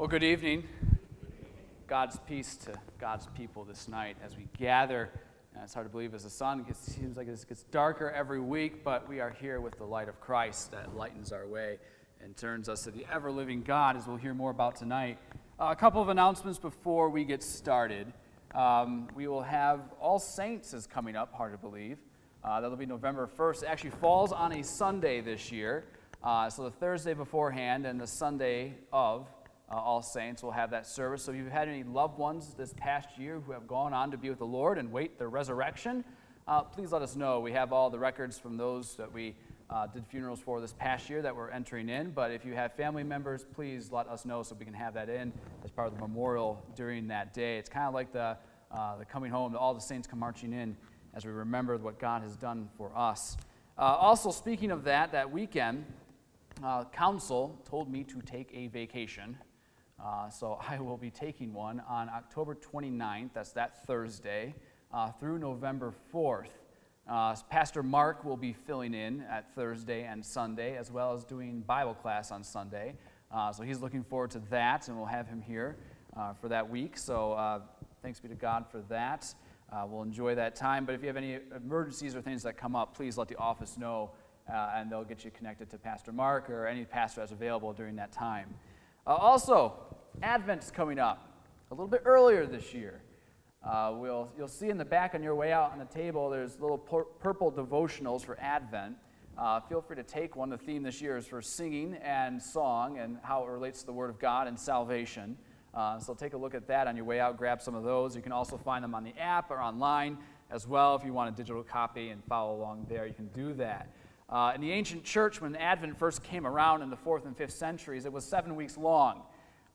Well, good evening. God's peace to God's people this night as we gather. And it's hard to believe as the sun gets, seems like it gets darker every week, but we are here with the light of Christ that lightens our way and turns us to the ever living God, as we'll hear more about tonight. Uh, a couple of announcements before we get started. Um, we will have All Saints is coming up, hard to believe. Uh, that'll be November 1st. It actually falls on a Sunday this year. Uh, so the Thursday beforehand and the Sunday of uh, All Saints will have that service. So if you've had any loved ones this past year who have gone on to be with the Lord and wait their resurrection, uh, please let us know. We have all the records from those that we uh, did funerals for this past year that we're entering in. But if you have family members, please let us know so we can have that in as part of the memorial during that day. It's kind of like the, uh, the coming home, all the saints come marching in as we remember what God has done for us. Uh, also, speaking of that, that weekend, uh, council told me to take a vacation. Uh, so I will be taking one on October 29th, that's that Thursday, uh, through November 4th. Uh, Pastor Mark will be filling in at Thursday and Sunday, as well as doing Bible class on Sunday. Uh, so he's looking forward to that, and we'll have him here uh, for that week. So uh, thanks be to God for that. we'll enjoy that time. But if you have any emergencies or things that come up, please let the office know, and they'll get you connected to Pastor Mark or any pastor that's available during that time. Also, Advent's coming up a little bit earlier this year. Uh, we'll, you'll see in the back on your way out on the table, there's little pur- purple devotionals for Advent. Uh, feel free to take one. The theme this year is for singing and song and how it relates to the Word of God and salvation. Uh, so take a look at that on your way out. Grab some of those. You can also find them on the app or online as well. If you want a digital copy and follow along there, you can do that. Uh, in the ancient church, when Advent first came around in the fourth and fifth centuries, it was seven weeks long.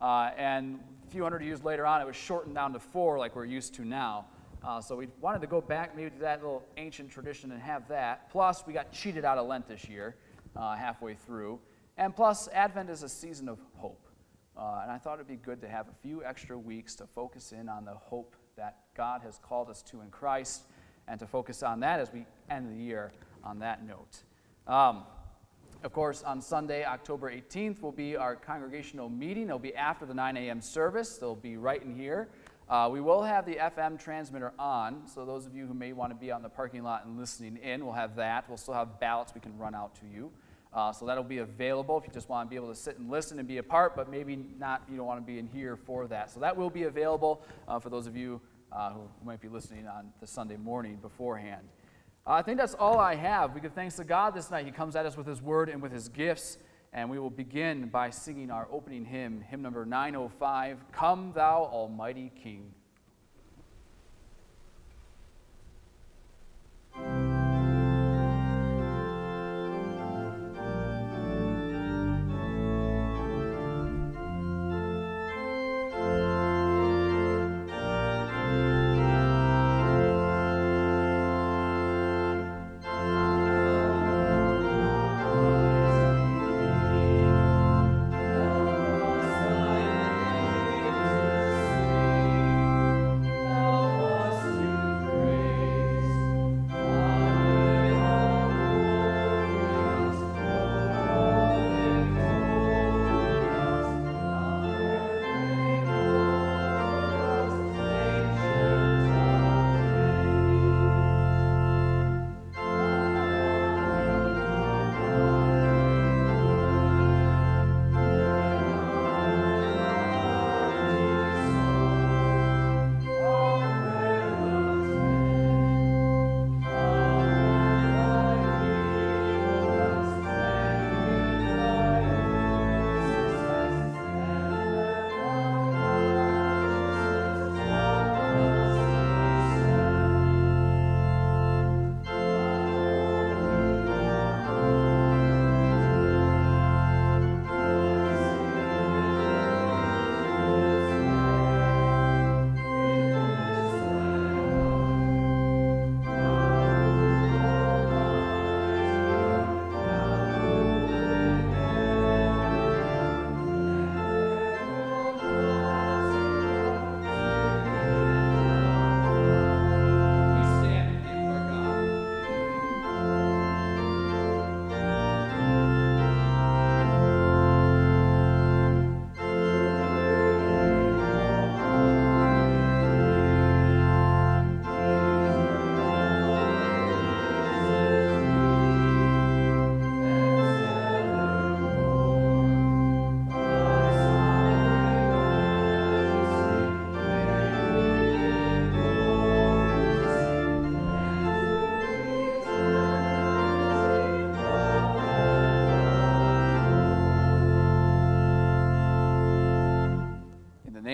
Uh, and a few hundred years later on, it was shortened down to four, like we're used to now. Uh, so we wanted to go back maybe to that little ancient tradition and have that. Plus, we got cheated out of Lent this year, uh, halfway through. And plus, Advent is a season of hope. Uh, and I thought it'd be good to have a few extra weeks to focus in on the hope that God has called us to in Christ and to focus on that as we end the year on that note. Um, of course, on Sunday, October 18th, will be our congregational meeting. It'll be after the 9 a.m. service. They'll be right in here. Uh, we will have the FM transmitter on, so those of you who may want to be in the parking lot and listening in, we'll have that. We'll still have ballots we can run out to you. Uh, so that'll be available if you just want to be able to sit and listen and be a part, but maybe not, you don't want to be in here for that. So that will be available uh, for those of you uh, who might be listening on the Sunday morning beforehand. I think that's all I have. We give thanks to God this night. He comes at us with His word and with His gifts. And we will begin by singing our opening hymn, hymn number 905 Come, Thou Almighty King.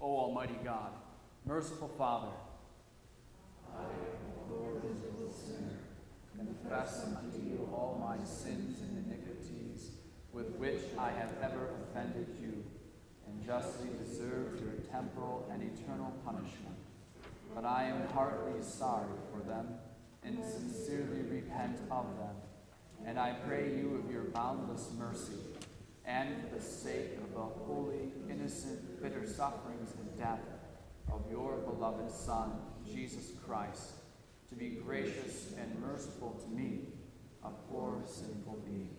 O Almighty God, merciful Father, I, Lord, a sinner, confess unto you all my sins and iniquities with which I have ever offended you, and justly deserved your temporal and eternal punishment. But I am heartily sorry for them, and sincerely repent of them. And I pray you of your boundless mercy, and for the sake of the holy, innocent, bitter sufferings and death of your beloved Son, Jesus Christ, to be gracious and merciful to me, a poor sinful being.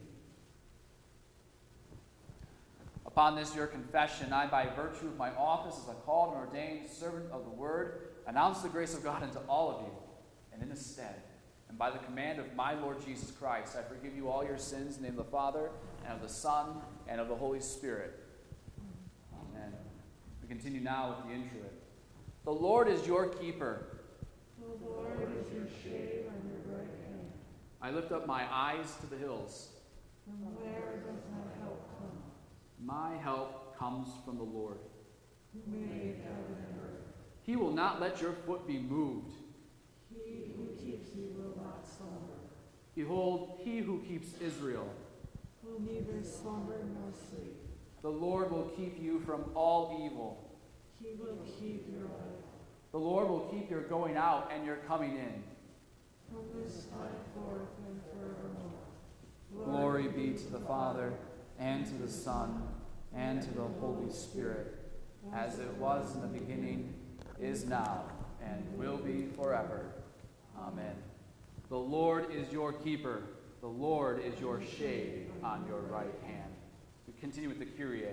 Upon this your confession, I, by virtue of my office as a called and ordained servant of the word, announce the grace of God unto all of you, and in his stead, and by the command of my Lord Jesus Christ, I forgive you all your sins in the name of the Father, and of the Son, and of the Holy Spirit. We continue now with the introit. The Lord is your keeper. The Lord is your shade on your right hand. I lift up my eyes to the hills. From where does my help come? My help comes from the Lord. Who made heaven and earth? He will not let your foot be moved. He who keeps you will not slumber. Behold, he who keeps Israel will neither slumber nor sleep. The Lord will keep you from all evil. He will keep your life. The Lord will keep your going out and your coming in. From this time forth and forevermore. Glory be to the Father, and to the Son, and to the Holy Spirit, as it was in the beginning, is now, and will be forever. Amen. The Lord is your keeper. The Lord is your shade on your right hand. Continue with the Kyrie.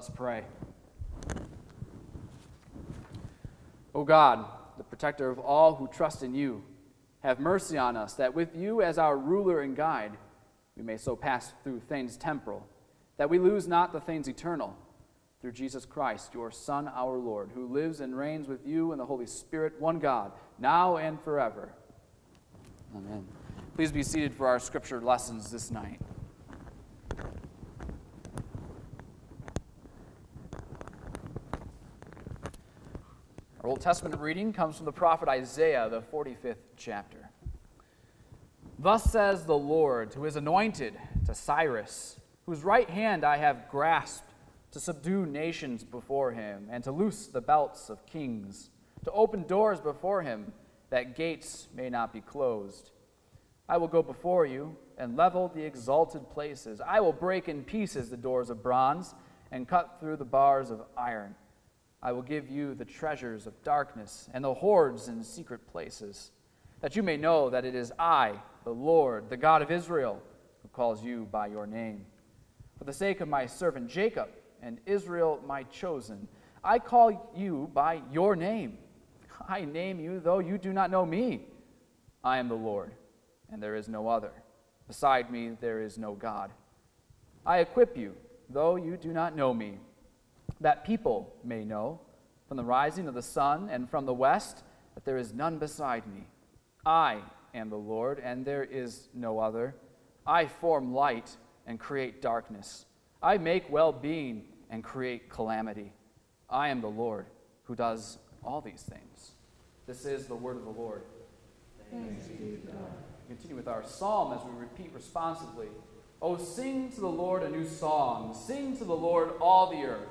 Us pray. O God, the protector of all who trust in you, Have mercy on us, that with you as our ruler and guide, we may so pass through things temporal, that we lose not the things eternal. Through Jesus Christ, your Son, our Lord, who lives and reigns with you in the Holy Spirit, one God, now and forever. Amen. Please be seated for our scripture lessons this night. Our Old Testament reading comes from the prophet Isaiah, the 45th chapter. Thus says the Lord to his anointed, to Cyrus, whose right hand I have grasped, to subdue nations before him, and to loose the belts of kings, to open doors before him, that gates may not be closed. I will go before you and level the exalted places. I will break in pieces the doors of bronze and cut through the bars of iron. I will give you the treasures of darkness and the hoards in secret places, that you may know that it is I, the Lord, the God of Israel, who calls you by your name. For the sake of my servant Jacob and Israel, my chosen, I call you by your name. I name you, though you do not know me. I am the Lord, and there is no other. Beside me, there is no God. I equip you, though you do not know me that people may know from the rising of the sun and from the west that there is none beside me. I am the Lord, and there is no other. I form light and create darkness. I make well being and create calamity. I am the Lord who does all these things. This is the word of the Lord. Thanks be to God. Continue with our psalm as we repeat responsively. Oh, sing to the Lord a new song. Sing to the Lord all the earth.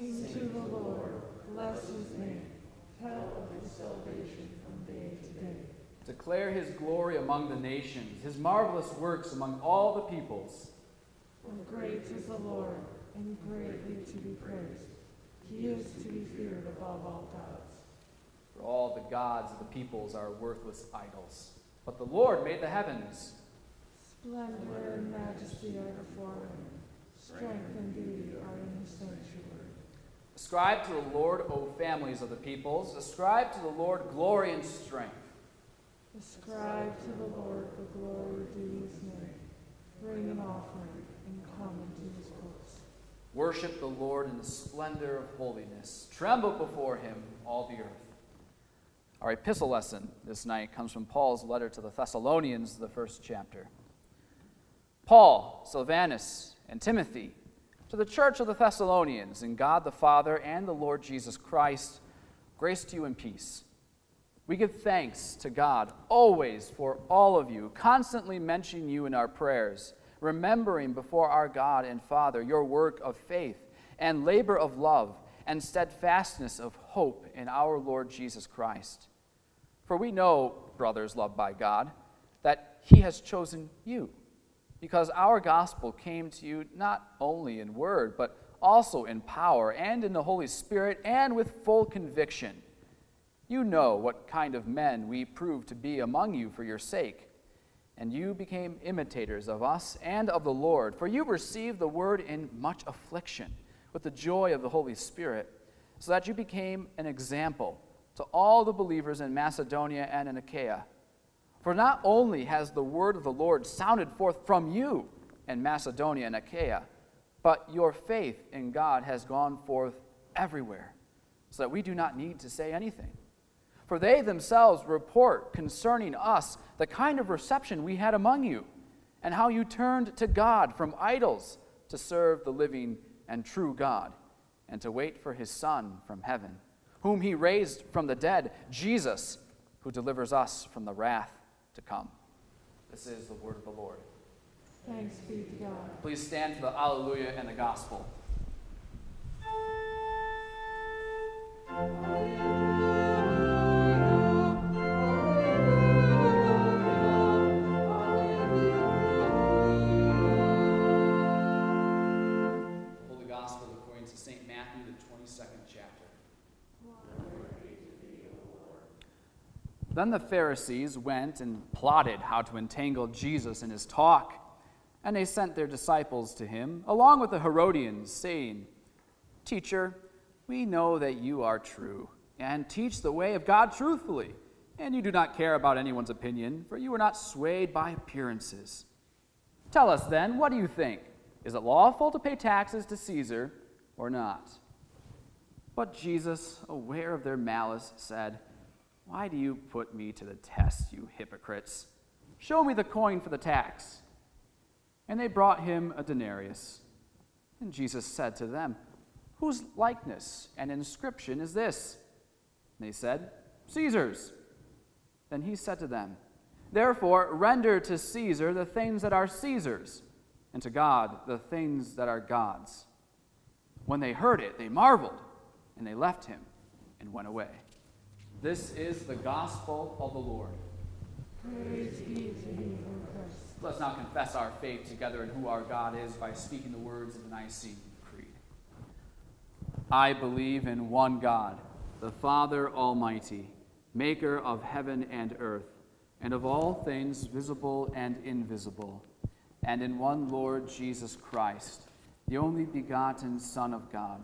Sing to the Lord, bless his name, tell of his salvation from day to day. Declare his glory among the nations, his marvelous works among all the peoples. For great is the Lord, and greatly to be praised. He is to be feared above all gods. For all the gods of the peoples are worthless idols. But the Lord made the heavens. Splendor and majesty are before him. Strength and beauty are in his sanctuary. Ascribe to the Lord, O families of the peoples. Ascribe to the Lord glory and strength. Ascribe to the Lord the glory due his name. Bring an offering and come into his courts. Worship the Lord in the splendor of holiness. Tremble before him, all the earth. Our epistle lesson this night comes from Paul's letter to the Thessalonians, the first chapter. Paul, Silvanus, and Timothy to the church of the Thessalonians, in God the Father and the Lord Jesus Christ, grace to you and peace. We give thanks to God always for all of you, constantly mentioning you in our prayers, remembering before our God and Father your work of faith and labor of love and steadfastness of hope in our Lord Jesus Christ. For we know, brothers loved by God, that He has chosen you because our gospel came to you not only in word, but also in power and in the Holy Spirit and with full conviction. You know what kind of men we proved to be among you for your sake. And you became imitators of us and of the Lord, for you received the word in much affliction with the joy of the Holy Spirit, so that you became an example to all the believers in Macedonia and in Achaia. For not only has the word of the Lord sounded forth from you in Macedonia and Achaia, but your faith in God has gone forth everywhere, so that we do not need to say anything. For they themselves report concerning us the kind of reception we had among you, and how you turned to God from idols to serve the living and true God, and to wait for his Son from heaven, whom he raised from the dead, Jesus, who delivers us from the wrath to come. This is the word of the Lord. Thanks be to God. Please stand for the Alleluia and the Gospel. Holy Then the Pharisees went and plotted how to entangle Jesus in his talk. And they sent their disciples to him, along with the Herodians, saying, Teacher, we know that you are true, and teach the way of God truthfully, and you do not care about anyone's opinion, for you are not swayed by appearances. Tell us then, what do you think? Is it lawful to pay taxes to Caesar or not? But Jesus, aware of their malice, said, Why do you put me to the test, you hypocrites? Show me the coin for the tax. And they brought him a denarius. And Jesus said to them, Whose likeness and inscription is this? And they said, Caesar's. Then he said to them, Therefore, render to Caesar the things that are Caesar's, and to God the things that are God's. When they heard it, they marveled, and they left him and went away. This is the gospel of the Lord. Praise be to you, O Christ. Let's now confess our faith together in who our God is by speaking the words of the Nicene Creed. I believe in one God, the Father Almighty, maker of heaven and earth, and of all things visible and invisible, and in one Lord Jesus Christ, the only begotten Son of God,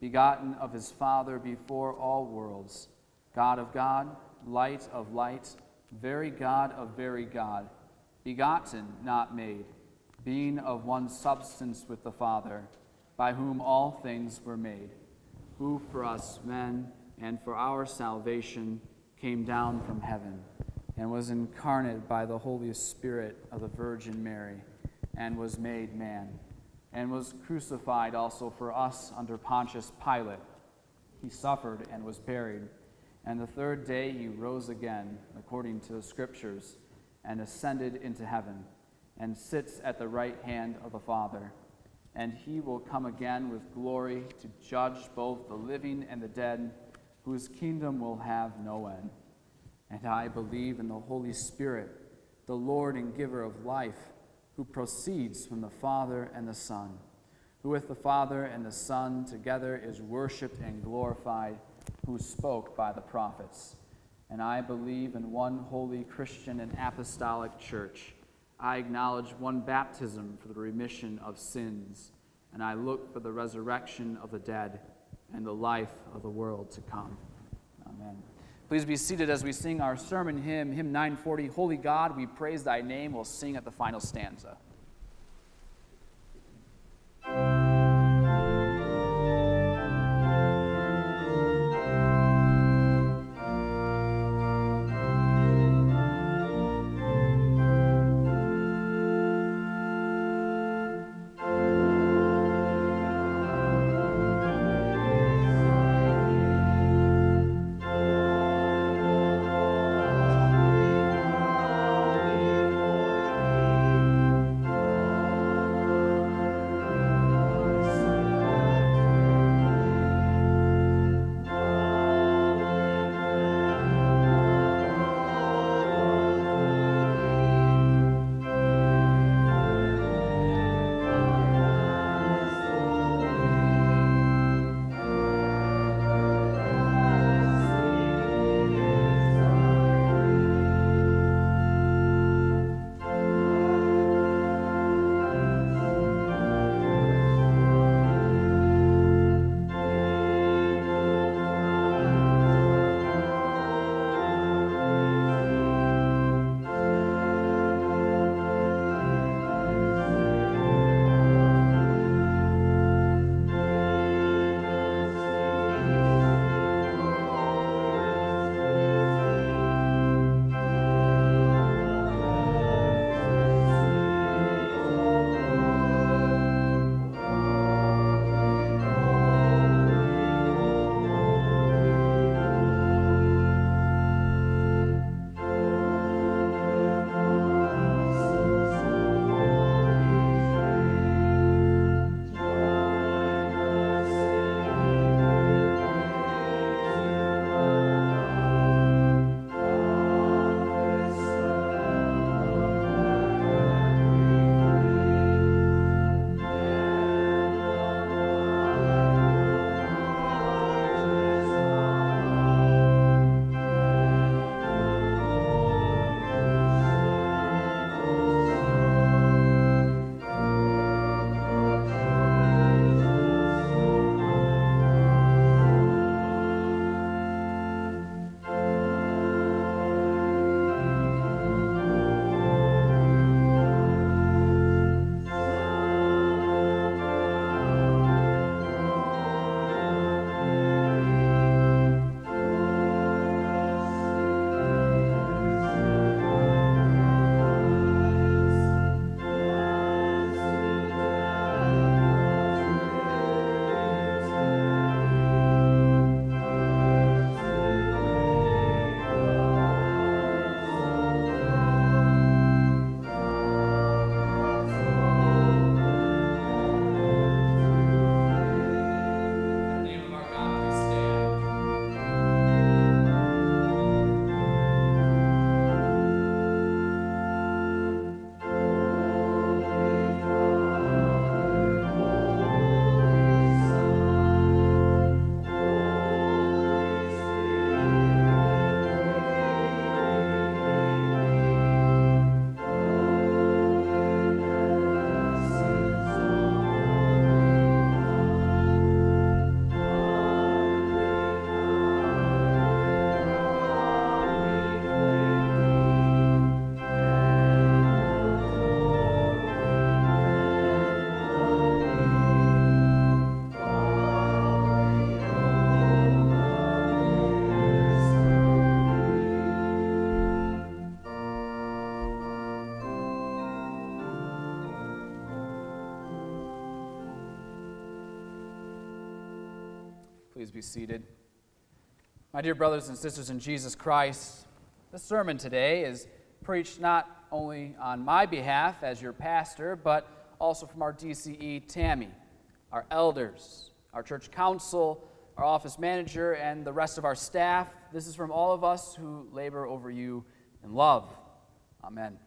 begotten of his Father before all worlds, God of God, light of light, very God of very God begotten, not made, being of one substance with the Father, by whom all things were made, who for us men and for our salvation came down from heaven, and was incarnate by the Holy Spirit of the Virgin Mary, and was made man, and was crucified also for us under Pontius Pilate. He suffered and was buried, and the third day he rose again, according to the Scriptures and ascended into heaven, and sits at the right hand of the Father. And he will come again with glory to judge both the living and the dead, whose kingdom will have no end. And I believe in the Holy Spirit, the Lord and giver of life, who proceeds from the Father and the Son, who with the Father and the Son together is worshiped and glorified, who spoke by the prophets and I believe in one holy Christian and apostolic church. I acknowledge one baptism for the remission of sins, and I look for the resurrection of the dead and the life of the world to come. Amen. Please be seated as we sing our sermon hymn, hymn 940, Holy God, we praise thy name. We'll sing at the final stanza. Seated. My dear brothers and sisters in Jesus Christ, the sermon today is preached not only on my behalf as your pastor, but also from our DCE Tammy, our elders, our church council, our office manager, and the rest of our staff. This is from all of us who labor over you in love. Amen.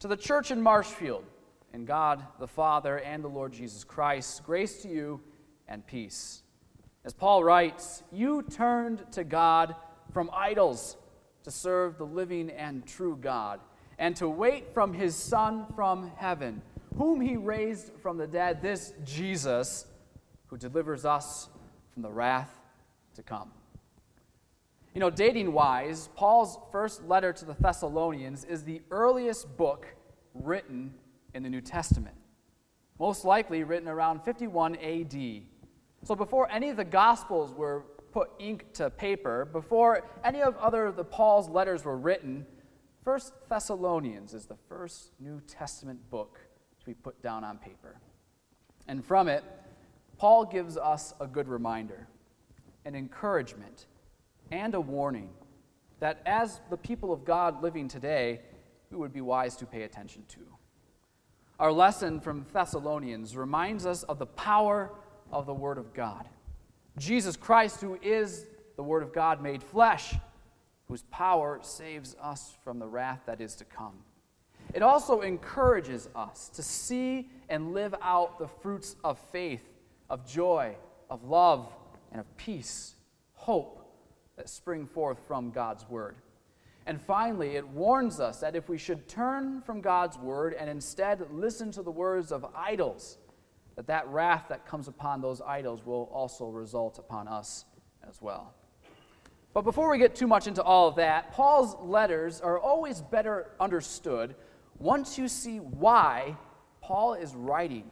To the church in Marshfield, in God the Father and the Lord Jesus Christ, grace to you and peace. As Paul writes, you turned to God from idols to serve the living and true God, and to wait from his Son from heaven, whom he raised from the dead, this Jesus, who delivers us from the wrath to come. You know, dating wise, Paul's first letter to the Thessalonians is the earliest book written in the New Testament, most likely written around 51 AD. So before any of the Gospels were put ink to paper, before any of other the Paul's letters were written, First Thessalonians is the first New Testament book to be put down on paper. And from it, Paul gives us a good reminder, an encouragement, and a warning that as the people of God living today, we would be wise to pay attention to. Our lesson from Thessalonians reminds us of the power of the Word of God. Jesus Christ, who is the Word of God made flesh, whose power saves us from the wrath that is to come. It also encourages us to see and live out the fruits of faith, of joy, of love, and of peace, hope that spring forth from God's Word. And finally, it warns us that if we should turn from God's Word and instead listen to the words of idols, that that wrath that comes upon those idols will also result upon us as well. But before we get too much into all of that, Paul's letters are always better understood once you see why Paul is writing.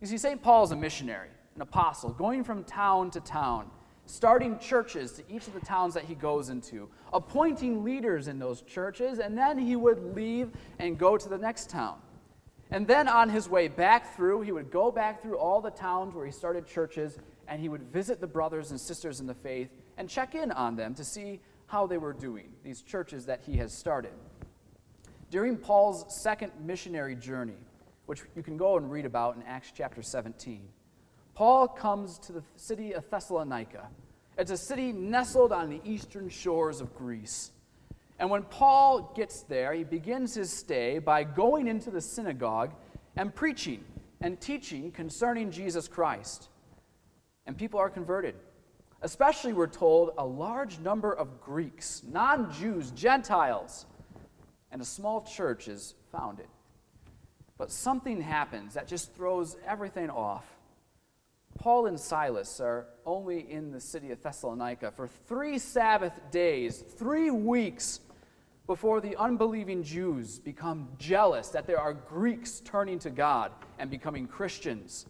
You see, St. Paul is a missionary, an apostle, going from town to town, starting churches to each of the towns that he goes into, appointing leaders in those churches, and then he would leave and go to the next town. And then on his way back through, he would go back through all the towns where he started churches and he would visit the brothers and sisters in the faith and check in on them to see how they were doing, these churches that he has started. During Paul's second missionary journey, which you can go and read about in Acts chapter 17, Paul comes to the city of Thessalonica. It's a city nestled on the eastern shores of Greece. And when Paul gets there, he begins his stay by going into the synagogue and preaching and teaching concerning Jesus Christ. And people are converted. Especially, we're told, a large number of Greeks, non Jews, Gentiles, and a small church is founded. But something happens that just throws everything off. Paul and Silas are only in the city of Thessalonica for three Sabbath days, three weeks before the unbelieving Jews become jealous that there are Greeks turning to God and becoming Christians.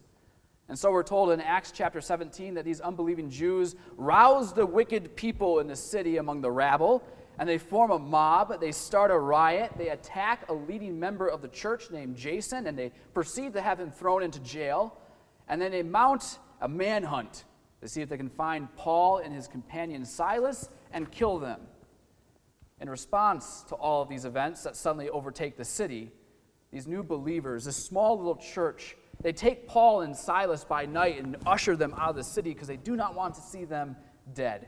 And so we're told in Acts chapter 17 that these unbelieving Jews rouse the wicked people in the city among the rabble, and they form a mob. They start a riot. They attack a leading member of the church named Jason, and they proceed to have him thrown into jail. And then they mount a manhunt to see if they can find Paul and his companion Silas and kill them. In response to all of these events that suddenly overtake the city, these new believers, this small little church, they take Paul and Silas by night and usher them out of the city because they do not want to see them dead.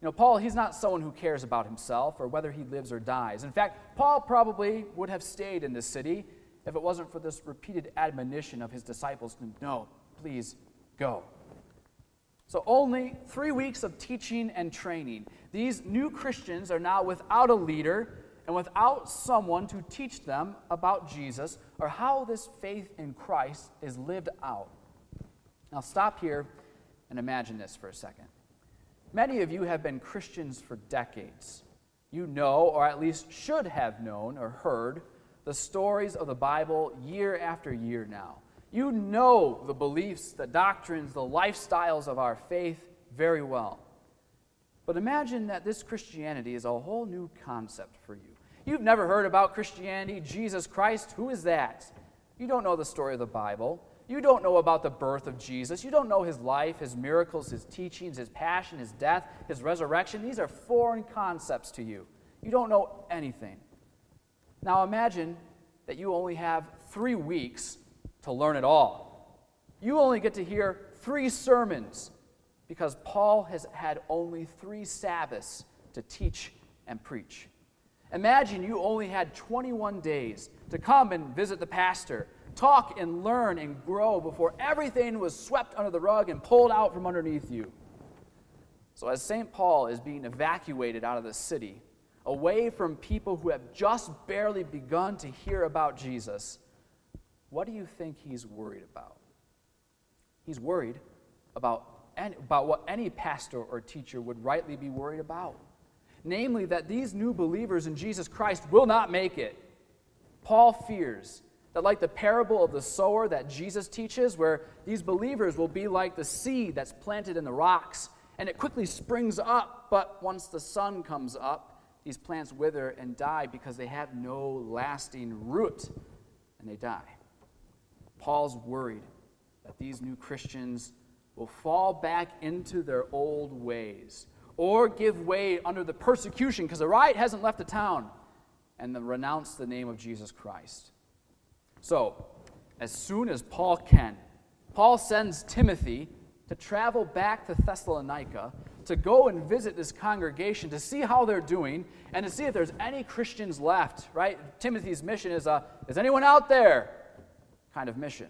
You know, Paul, he's not someone who cares about himself or whether he lives or dies. In fact, Paul probably would have stayed in the city if it wasn't for this repeated admonition of his disciples no, please go. So, only three weeks of teaching and training. These new Christians are now without a leader and without someone to teach them about Jesus or how this faith in Christ is lived out. Now, stop here and imagine this for a second. Many of you have been Christians for decades. You know, or at least should have known or heard, the stories of the Bible year after year now. You know the beliefs, the doctrines, the lifestyles of our faith very well. But imagine that this Christianity is a whole new concept for you. You've never heard about Christianity, Jesus Christ. Who is that? You don't know the story of the Bible. You don't know about the birth of Jesus. You don't know his life, his miracles, his teachings, his passion, his death, his resurrection. These are foreign concepts to you. You don't know anything. Now imagine that you only have three weeks to learn it all. You only get to hear three sermons because Paul has had only three Sabbaths to teach and preach. Imagine you only had 21 days to come and visit the pastor, talk and learn and grow before everything was swept under the rug and pulled out from underneath you. So, as St. Paul is being evacuated out of the city, away from people who have just barely begun to hear about Jesus, what do you think he's worried about? He's worried about, any, about what any pastor or teacher would rightly be worried about namely, that these new believers in Jesus Christ will not make it. Paul fears that, like the parable of the sower that Jesus teaches, where these believers will be like the seed that's planted in the rocks, and it quickly springs up, but once the sun comes up, these plants wither and die because they have no lasting root, and they die. Paul's worried that these new Christians will fall back into their old ways or give way under the persecution because the riot hasn't left the town and then renounce the name of Jesus Christ. So, as soon as Paul can, Paul sends Timothy to travel back to Thessalonica to go and visit this congregation to see how they're doing and to see if there's any Christians left, right? Timothy's mission is a is anyone out there kind of mission.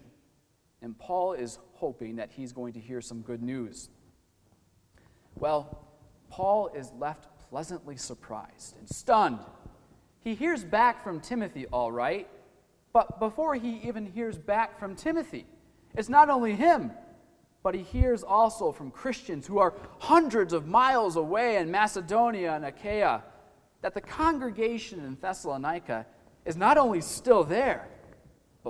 And Paul is hoping that he's going to hear some good news. Well, Paul is left pleasantly surprised and stunned. He hears back from Timothy, all right, but before he even hears back from Timothy, it's not only him, but he hears also from Christians who are hundreds of miles away in Macedonia and Achaia that the congregation in Thessalonica is not only still there,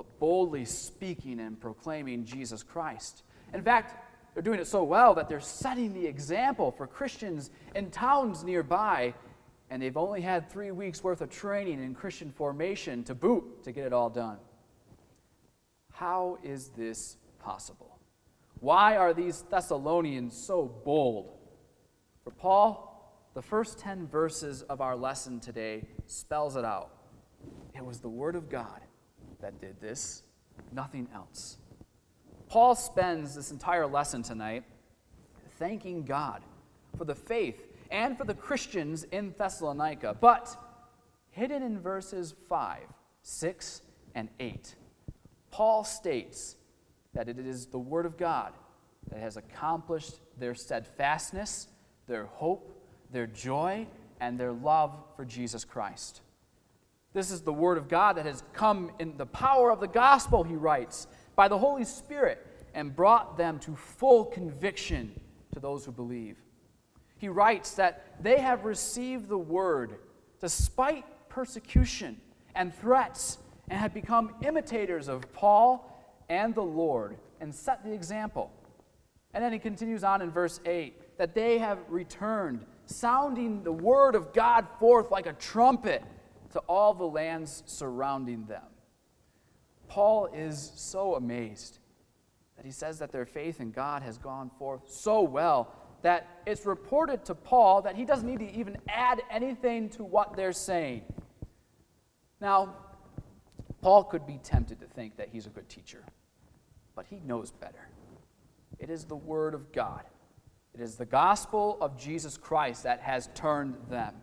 but boldly speaking and proclaiming Jesus Christ. In fact, they're doing it so well that they're setting the example for Christians in towns nearby, and they've only had three weeks' worth of training in Christian formation to boot to get it all done. How is this possible? Why are these Thessalonians so bold? For Paul, the first 10 verses of our lesson today spells it out. It was the Word of God that did this, nothing else. Paul spends this entire lesson tonight thanking God for the faith and for the Christians in Thessalonica. But hidden in verses 5, 6, and 8, Paul states that it is the Word of God that has accomplished their steadfastness, their hope, their joy, and their love for Jesus Christ. This is the Word of God that has come in the power of the gospel, he writes, by the Holy Spirit and brought them to full conviction to those who believe. He writes that they have received the word despite persecution and threats and have become imitators of Paul and the Lord and set the example. And then he continues on in verse 8 that they have returned, sounding the word of God forth like a trumpet to all the lands surrounding them. Paul is so amazed that he says that their faith in God has gone forth so well that it's reported to Paul that he doesn't need to even add anything to what they're saying. Now, Paul could be tempted to think that he's a good teacher, but he knows better. It is the Word of God, it is the gospel of Jesus Christ that has turned them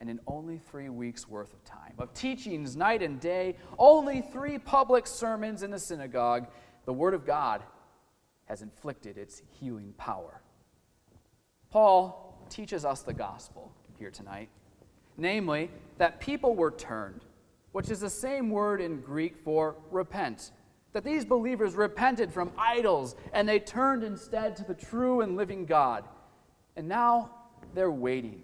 and in only three weeks' worth of time, of teachings night and day, only three public sermons in the synagogue, the Word of God has inflicted its healing power. Paul teaches us the gospel here tonight, namely, that people were turned, which is the same word in Greek for repent. That these believers repented from idols and they turned instead to the true and living God. And now they're waiting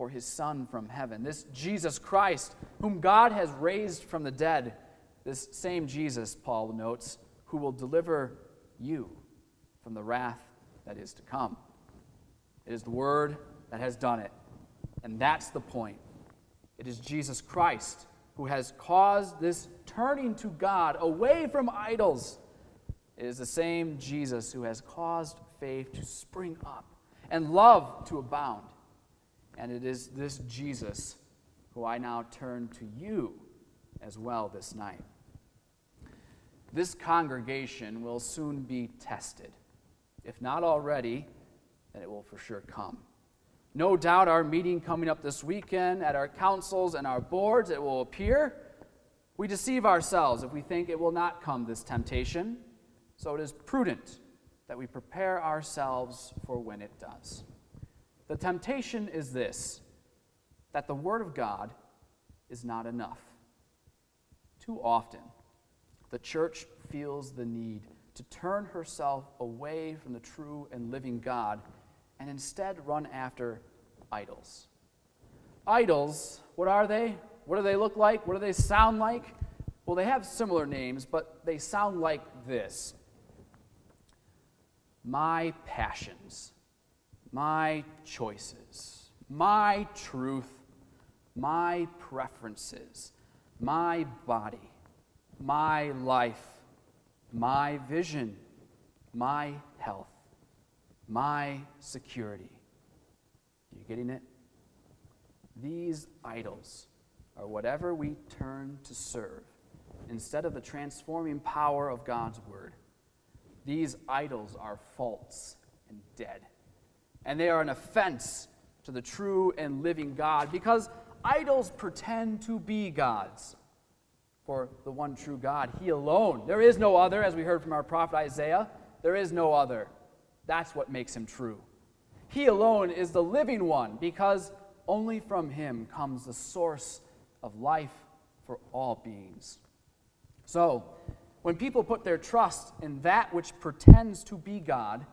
for his Son from heaven, this Jesus Christ, whom God has raised from the dead. This same Jesus, Paul notes, who will deliver you from the wrath that is to come. It is the Word that has done it. And that's the point. It is Jesus Christ who has caused this turning to God away from idols It is the same Jesus who has caused faith to spring up and love to abound. And it is this Jesus who I now turn to you as well this night. This congregation will soon be tested. If not already, then it will for sure come. No doubt our meeting coming up this weekend at our councils and our boards, it will appear. We deceive ourselves if we think it will not come, this temptation. So it is prudent that we prepare ourselves for when it does. The temptation is this that the Word of God is not enough. Too often, the church feels the need to turn herself away from the true and living God and instead run after idols. Idols, what are they? What do they look like? What do they sound like? Well, they have similar names, but they sound like this My passions, my choices, my truth, my preferences, my body, my life, my vision, my health, my security. You getting it? These idols are whatever we turn to serve instead of the transforming power of God's Word. These idols are false and dead, and they are an offense to the true and living God because idols pretend to be gods. For the one true God, He alone. There is no other, as we heard from our prophet Isaiah. There is no other. That's what makes Him true. He alone is the living one because only from Him comes the source of life for all beings. So, when people put their trust in that which pretends to be God,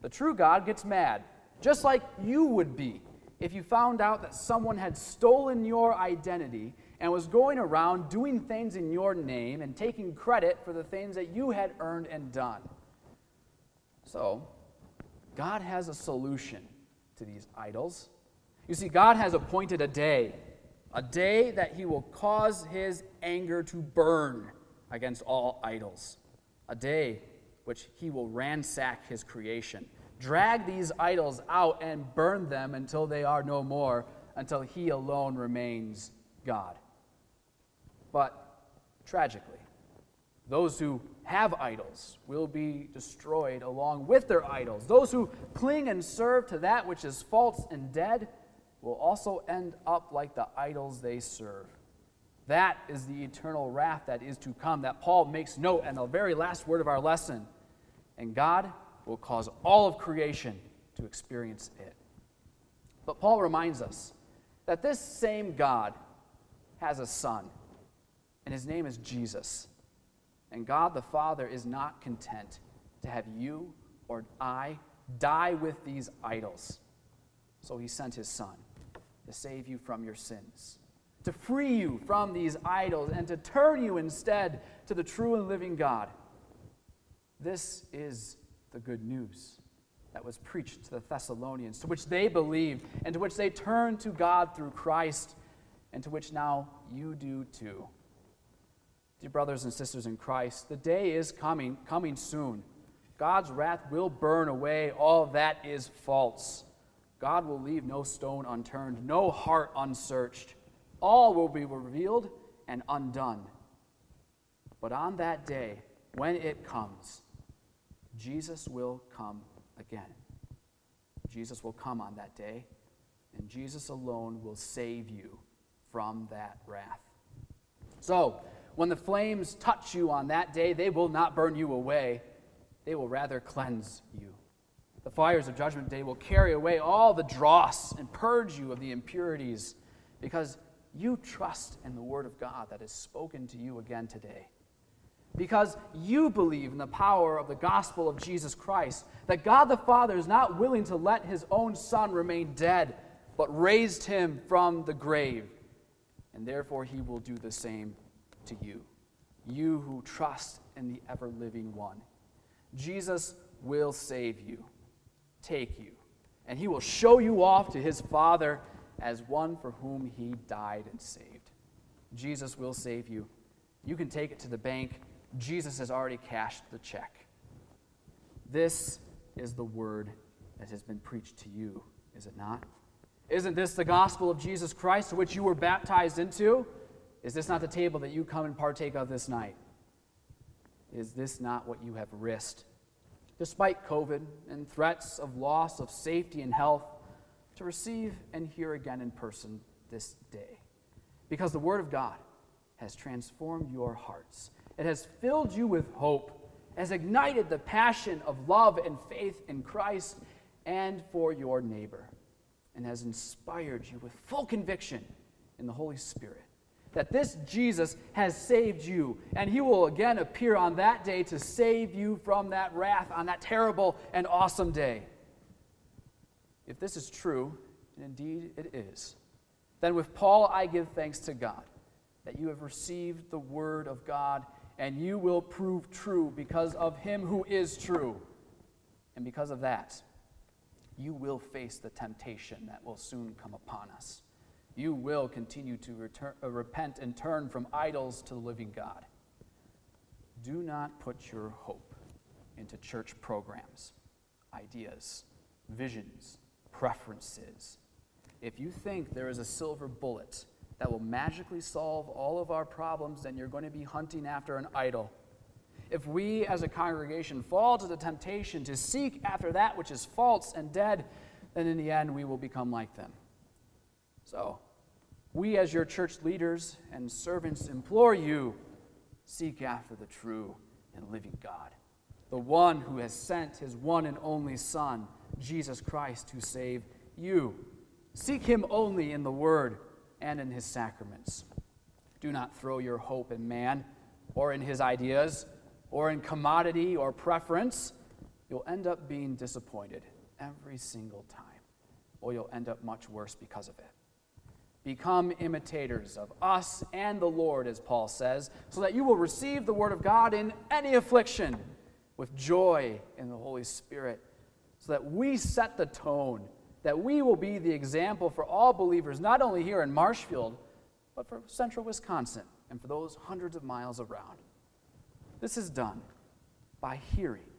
the true God gets mad, just like you would be if you found out that someone had stolen your identity and was going around doing things in your name and taking credit for the things that you had earned and done. So, God has a solution to these idols. You see, God has appointed a day, a day that He will cause His anger to burn against all idols, a day which He will ransack His creation drag these idols out and burn them until they are no more, until he alone remains God. But tragically, those who have idols will be destroyed along with their idols. Those who cling and serve to that which is false and dead will also end up like the idols they serve. That is the eternal wrath that is to come, that Paul makes note in the very last word of our lesson. And God will cause all of creation to experience it. But Paul reminds us that this same God has a son, and his name is Jesus. And God the Father is not content to have you or I die with these idols. So he sent his son to save you from your sins, to free you from these idols, and to turn you instead to the true and living God. This is the good news that was preached to the Thessalonians, to which they believed, and to which they turned to God through Christ, and to which now you do too. Dear brothers and sisters in Christ, the day is coming, coming soon. God's wrath will burn away all that is false. God will leave no stone unturned, no heart unsearched. All will be revealed and undone. But on that day, when it comes, Jesus will come again. Jesus will come on that day, and Jesus alone will save you from that wrath. So, when the flames touch you on that day, they will not burn you away, they will rather cleanse you. The fires of Judgment Day will carry away all the dross and purge you of the impurities because you trust in the Word of God that is spoken to you again today because you believe in the power of the gospel of Jesus Christ, that God the Father is not willing to let his own Son remain dead, but raised him from the grave. And therefore, he will do the same to you, you who trust in the ever living one. Jesus will save you, take you, and he will show you off to his Father as one for whom he died and saved. Jesus will save you. You can take it to the bank Jesus has already cashed the check. This is the word that has been preached to you, is it not? Isn't this the gospel of Jesus Christ to which you were baptized into? Is this not the table that you come and partake of this night? Is this not what you have risked, despite COVID and threats of loss of safety and health, to receive and hear again in person this day? Because the Word of God has transformed your hearts, it has filled you with hope, has ignited the passion of love and faith in Christ and for your neighbor, and has inspired you with full conviction in the Holy Spirit that this Jesus has saved you, and he will again appear on that day to save you from that wrath on that terrible and awesome day. If this is true, and indeed it is, then with Paul I give thanks to God that you have received the word of God, and you will prove true because of him who is true. And because of that, you will face the temptation that will soon come upon us you will continue to return, uh, repent and turn from idols to the living God. Do not put your hope into church programs, ideas, visions, preferences. If you think there is a silver bullet that will magically solve all of our problems, then you're going to be hunting after an idol. If we as a congregation fall to the temptation to seek after that which is false and dead, then in the end we will become like them. So, we as your church leaders and servants implore you seek after the true and living God, the one who has sent his one and only Son, Jesus Christ, to save you. Seek him only in the Word and in his sacraments. Do not throw your hope in man or in his ideas or in commodity or preference. You'll end up being disappointed every single time, or you'll end up much worse because of it. Become imitators of us and the Lord, as Paul says, so that you will receive the word of God in any affliction with joy in the Holy Spirit, so that we set the tone, that we will be the example for all believers, not only here in Marshfield, but for central Wisconsin and for those hundreds of miles around. This is done by hearing,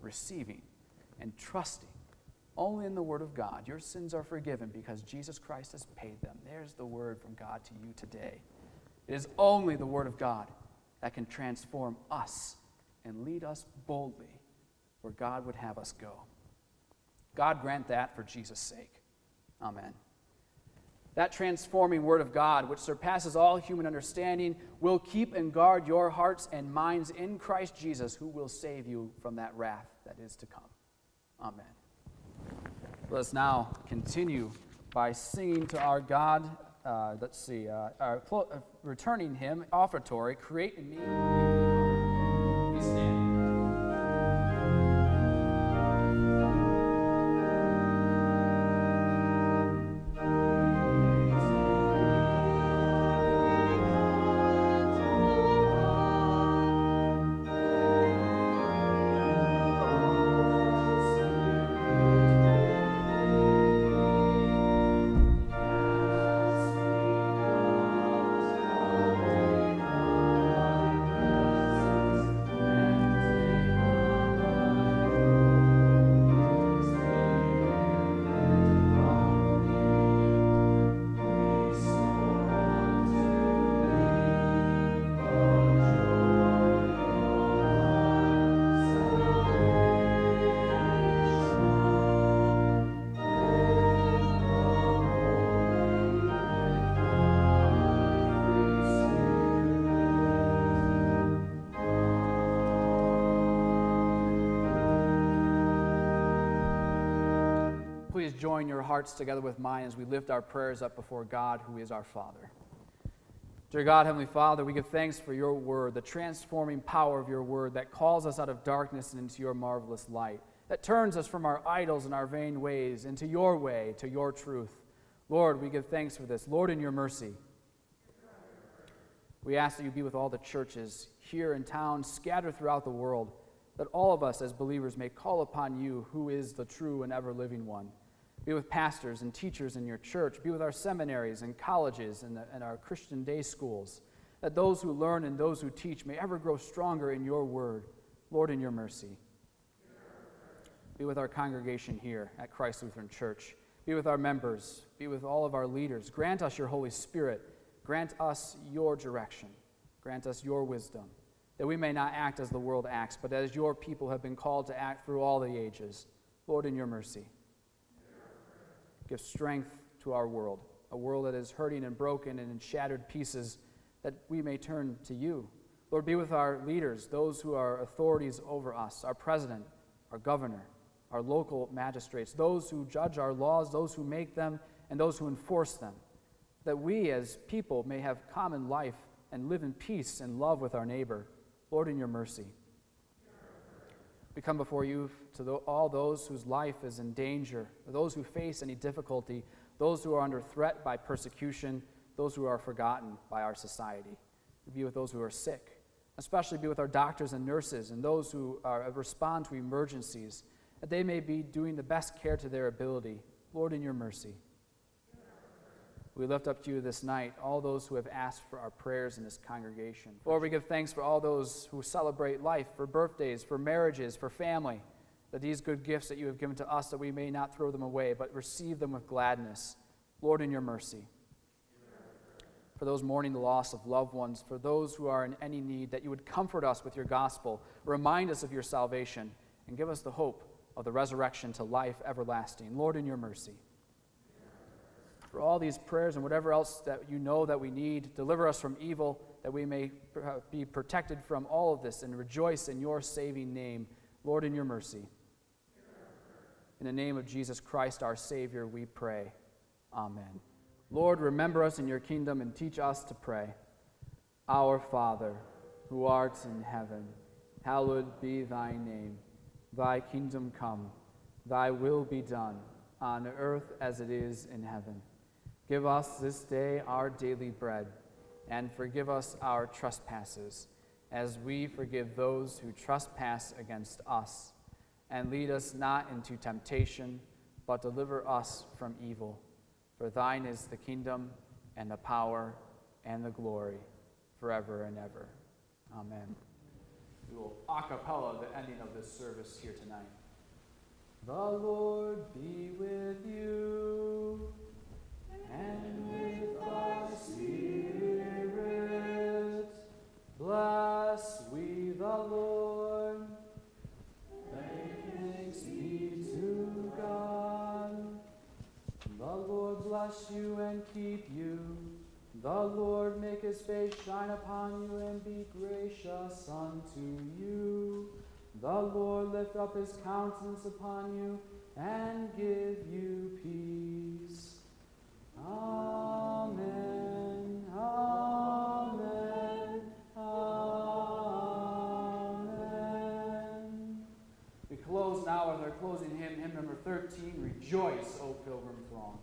receiving, and trusting only in the Word of God. Your sins are forgiven because Jesus Christ has paid them. There's the word from God to you today. It is only the Word of God that can transform us and lead us boldly where God would have us go. God grant that for Jesus' sake. Amen. That transforming Word of God, which surpasses all human understanding, will keep and guard your hearts and minds in Christ Jesus, who will save you from that wrath that is to come. Amen. Let us now continue by singing to our God. Uh, let's see, uh, our, uh, returning hymn, offertory, create in me. Join your hearts together with mine as we lift our prayers up before God, who is our Father. Dear God, Heavenly Father, we give thanks for your word, the transforming power of your word that calls us out of darkness and into your marvelous light, that turns us from our idols and our vain ways into your way, to your truth. Lord, we give thanks for this. Lord, in your mercy, we ask that you be with all the churches here in town, scattered throughout the world, that all of us as believers may call upon you, who is the true and ever living one. Be with pastors and teachers in your church. Be with our seminaries and colleges and, the, and our Christian day schools. That those who learn and those who teach may ever grow stronger in your word. Lord, in your mercy. Be with our congregation here at Christ Lutheran Church. Be with our members. Be with all of our leaders. Grant us your Holy Spirit. Grant us your direction. Grant us your wisdom, that we may not act as the world acts, but as your people have been called to act through all the ages. Lord, in your mercy, give strength to our world, a world that is hurting and broken and in shattered pieces, that we may turn to you. Lord, be with our leaders, those who are authorities over us, our president, our governor, our local magistrates, those who judge our laws, those who make them, and those who enforce them, that we as people may have common life and live in peace and love with our neighbor. Lord, in your mercy. We come before you to all those whose life is in danger, those who face any difficulty, those who are under threat by persecution, those who are forgotten by our society. Be with those who are sick, especially be with our doctors and nurses and those who are, respond to emergencies, that they may be doing the best care to their ability. Lord, in your mercy. We lift up to you this night all those who have asked for our prayers in this congregation. Lord, we give thanks for all those who celebrate life, for birthdays, for marriages, for family, that these good gifts that you have given to us, that we may not throw them away, but receive them with gladness. Lord, in your mercy. For those mourning the loss of loved ones, for those who are in any need, that you would comfort us with your gospel, remind us of your salvation, and give us the hope of the resurrection to life everlasting. Lord, in your mercy for all these prayers and whatever else that you know that we need. Deliver us from evil, that we may uh, be protected from all of this and rejoice in your saving name, Lord, in your mercy. In the name of Jesus Christ, our Savior, we pray. Amen. Lord, remember us in your kingdom and teach us to pray. Our Father, who art in heaven, hallowed be thy name. Thy kingdom come, thy will be done, on earth as it is in heaven. Give us this day our daily bread, and forgive us our trespasses, as we forgive those who trespass against us. And lead us not into temptation, but deliver us from evil. For thine is the kingdom, and the power, and the glory, forever and ever. Amen. We will a cappella the ending of this service here tonight. The Lord be with you you and keep you. The Lord make his face shine upon you and be gracious unto you. The Lord lift up his countenance upon you and give you peace. Amen. Amen. Amen. We close now with our closing hymn, hymn number 13, Rejoice, O Pilgrim Throng.